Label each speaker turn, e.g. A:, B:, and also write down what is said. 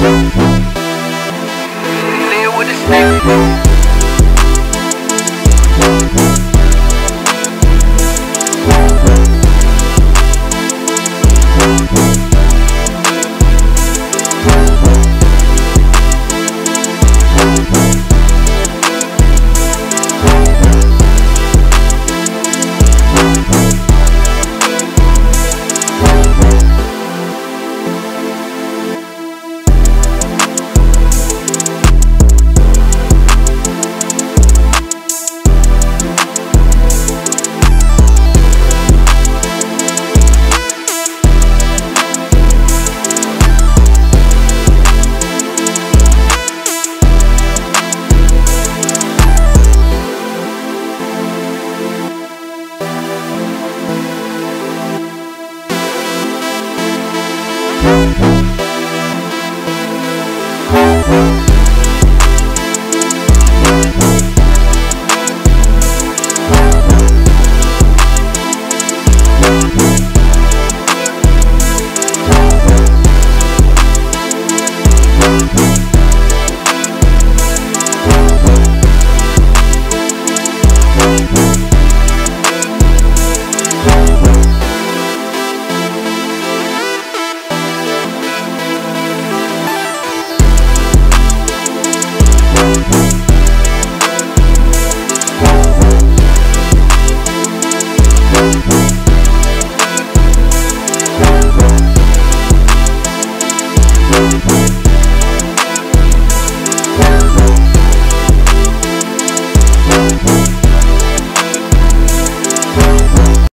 A: Live with the stick.